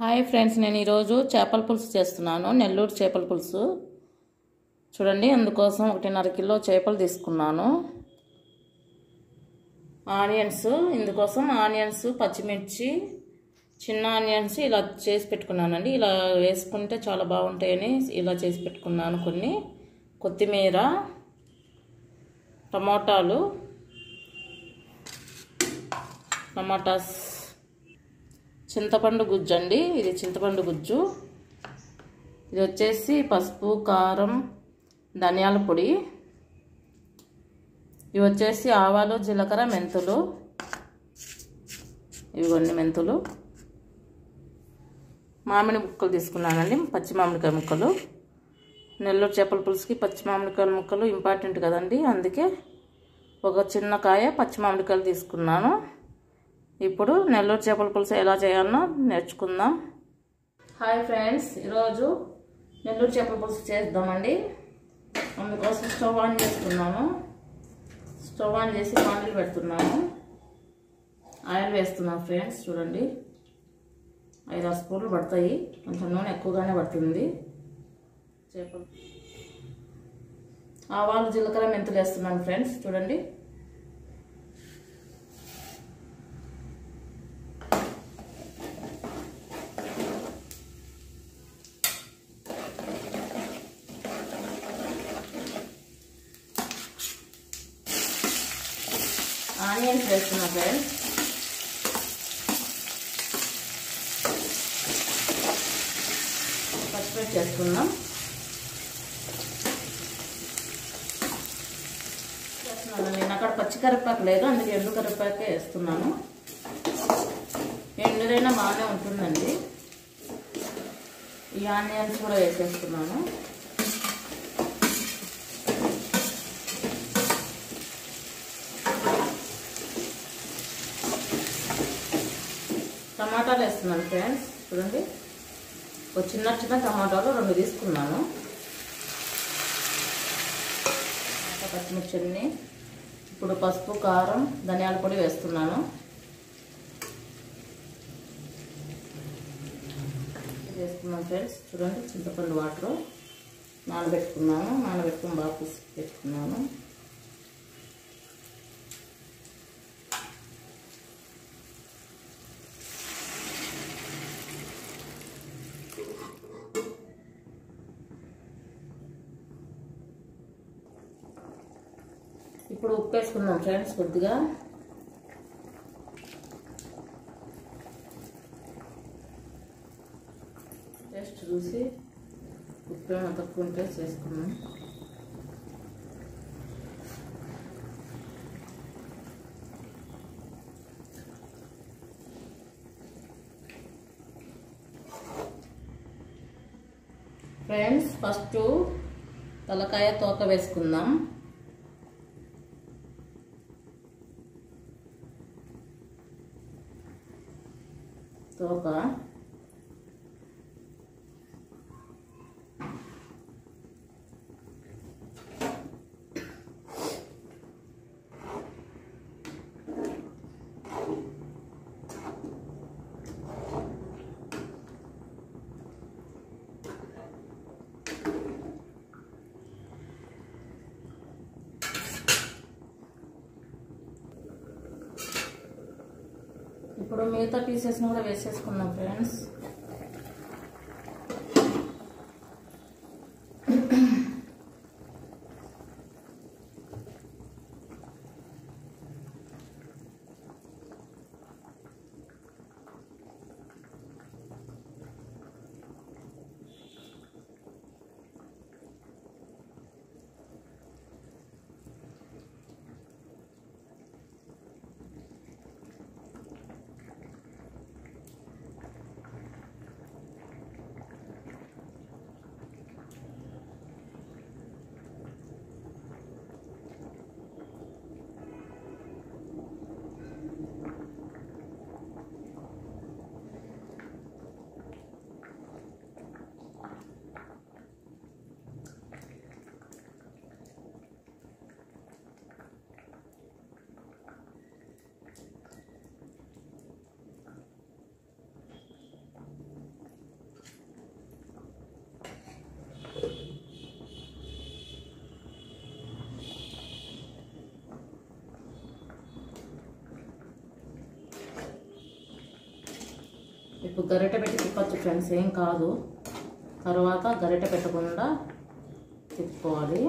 Hi friends నేను ఈరోజు చేపల పులుసు చేస్తున్నాను. నెల్లూరు చేపల పులుసు. చూడండి అందుకోసం ఒకటిన్నర కిలో చేపలు తీసుకున్నాను. ఆనియన్స్ ఇందుకోసం ఆనియన్స్ పచ్చిమిర్చి చిన్న ఆనియన్స్ ఇలా చేసి పెట్టుకున్నానండి. ఇలా వేసుకుంటే చాలా బాగుంటాయని ఇలా చేసి పెట్టుకున్నాను కొన్ని. కొత్తిమీర టమోటాలు టమాటాస్ చింతపండు గుజ్జు అండి. ఇది చింతపండు గుజ్జు. ఇది వచ్చేసి పసుపు కారం ధనియాల పొడి. ఇవి వచ్చేసి ఆవాలు జీలకర్ర మెంతులు. ఇవిగోండి మెంతులు. మామిడి ముక్కలు తీసుకున్నానండి. పచ్చి మామిడికాయ ముక్కలు. నెల్లూరు చేపల పులుసుకి పచ్చి మామిడికాయల ముక్కలు ఇంపార్టెంట్ కదండి. అందుకే ఒక చిన్న కాయ పచ్చి మామిడికాయలు తీసుకున్నాను. ఇప్పుడు నెల్లూరు చేపల పులుసు ఎలా చేయాలో నేర్చుకుందాం. హాయ్ ఫ్రెండ్స్ ఈరోజు నెల్లూరు చేపల పులుసు చేద్దామండి. అందుకోసం స్టవ్ ఆన్ చేస్తున్నాము స్టవ్ ఆన్ చేసి బాండ్లు పెడుతున్నాను. ఆయిల్ వేస్తున్నాను ఫ్రెండ్స్ చూడండి. ఐదు ఆరు స్పూన్లు పడతాయి. కొంచెం నూనె ఎక్కువగానే పడుతుంది. చేపలు ఆవాలు జీలకర్ర మెంతులు వేస్తున్నాను ఫ్రెండ్స్ చూడండి ఆనియన్స్ వేస్తున్నా ఫ్రెండ్స్ పచ్చిమిర్చి వేసుకుందాం నేను అక్కడ పచ్చికరివేపాకు లేదు అందుకే ఎండు కరివేపాకే వేస్తున్నాను ఎండుదైనా బాగానే ఉంటుందండి ఈ ఆనియన్స్ కూడా వేసేస్తున్నాను టమాటాలు వేస్తున్నాను ఫ్రెండ్స్. చూడండి. ఒక చిన్న చిన్న టమాటాలు రెండు తీసుకున్నాను. పచ్చిమిర్చిని ఇప్పుడు పసుపు కారం ధనియాల పొడి వేస్తున్నాను. వేసుకున్నాను ఫ్రెండ్స్. చూడండి చింతపండు వాటర్ నానబెట్టుకున్నాను. నానబెట్టుకుని బాగా పుసి పెట్టుకున్నాను. ఇప్పుడు ఉప్పు వేసుకుందాం ఫ్రెండ్స్ కొద్దిగా. టేస్ట్ చూసి ఉప్పు ఏమైనా తక్కువ ఉంటే చేసుకున్నాం ఫ్రెండ్స్ ఫస్ట్ తలకాయ తోక వేసుకుందాం. తోక ఇప్పుడు మిగతా పీసెస్ని కూడా వేసేసుకుందాం ఫ్రెండ్స్ ఇప్పుడు గరిటె పెట్టి తిప్పచ్చు ఫ్రెండ్స్ ఏం కాదు. తర్వాత గరిటె పెట్టకుండా తిప్పుకోవాలి.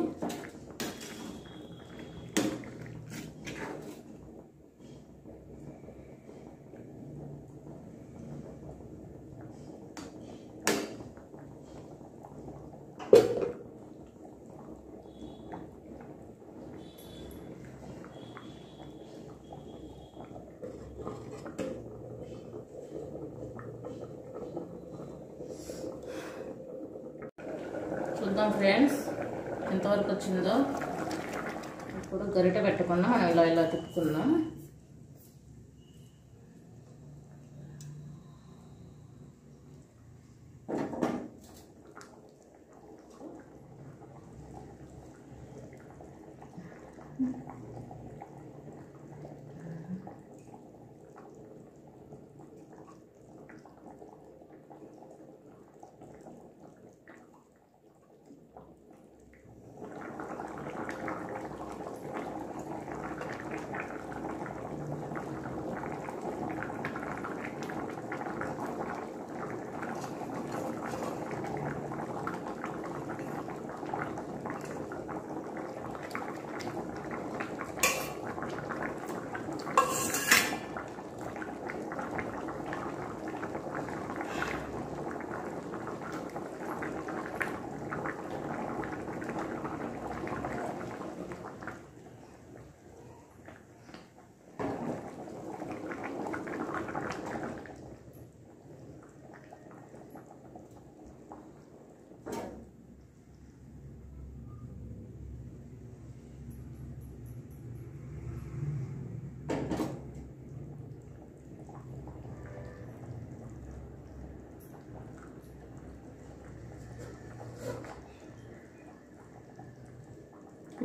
చూద్దాం ఫ్రెండ్స్ ఎంతవరకు వచ్చిందో. ఇప్పుడు గరిటె పెట్టకుండా మనం ఇలా ఇలా తిప్పుకుందాం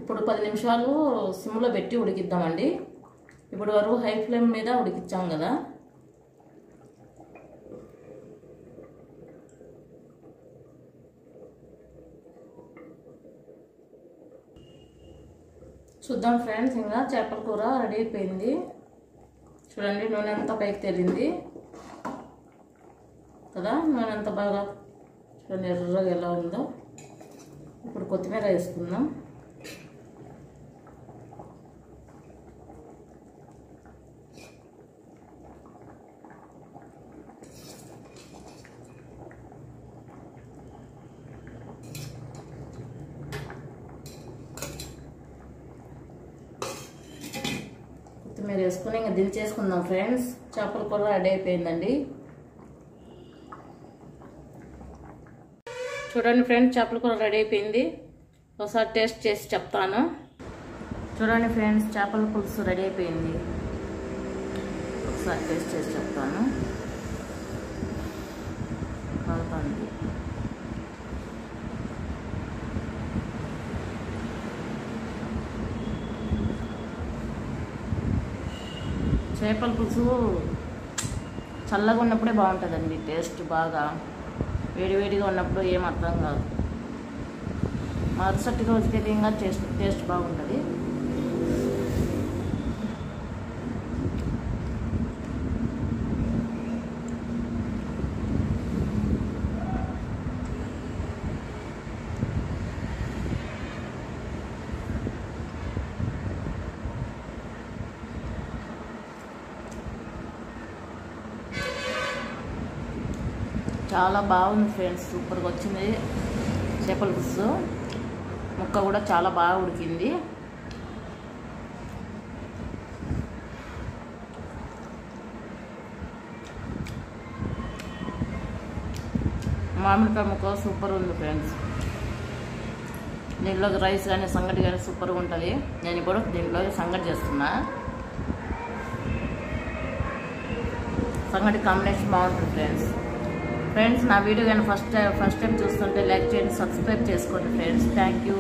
ఇప్పుడు పది నిమిషాలు సిమ్లో పెట్టి ఉడికిద్దామండి. ఇప్పుడు వరకు హై ఫ్లేమ్ మీద ఉడికిచ్చాం కదా. చూద్దాం ఫ్రెండ్స్ ఇంకా చేపల కూర రెడీ అయిపోయింది. చూడండి నూనె అంతా పైకి తేలింది. కదా నూనె అంత బాగా చూడండి ఎర్రగా ఎలా ఉందో. ఇప్పుడు కొత్తిమీర వేసుకుందాం కొత్తిమీర వేసుకుని ఇంకా దించేసుకుందాం ఫ్రెండ్స్. చేపల కూర రెడీ అయిపోయిందండి. చూడండి ఫ్రెండ్స్ చేపల కూర రెడీ అయిపోయింది. ఒకసారి టేస్ట్ చేసి చెప్తాను. చూడండి ఫ్రెండ్స్ చేపల పులుసు రెడీ అయిపోయింది. ఒకసారి టేస్ట్ చేసి చెప్తాను. కలుపుతుంది చేపల పులుసు చల్లగా ఉన్నప్పుడే బాగుంటుందండి టేస్ట్ బాగా. వేడివేడిగా ఉన్నప్పుడు ఏం అర్థం కాదు. మరుసటి రోజుకైతే ఇంకా టేస్ట్ టేస్ట్ బాగుంటుంది. చాలా బాగుంది ఫ్రెండ్స్ సూపర్గా వచ్చింది. చేపల పులుసు. ముక్క కూడా చాలా బాగా ఉడికింది. మామిడికాయ ముక్క సూపర్ ఉంది ఫ్రెండ్స్. దీంట్లో రైస్ కానీ సంగటి కానీ సూపర్గా ఉంటుంది. నేను ఇప్పుడు దీంట్లో సంగటి చేస్తున్నా. సంగటి కాంబినేషన్ బాగుంటుంది ఫ్రెండ్స్. ఫ్రెండ్స్ నా వీడియో కానీ ఫస్ట్ ఫస్ట్ టైం చూస్తుంటే లైక్ చేయండి సబ్స్క్రైబ్ చేసుకోండి ఫ్రెండ్స్ థ్యాంక్ యూ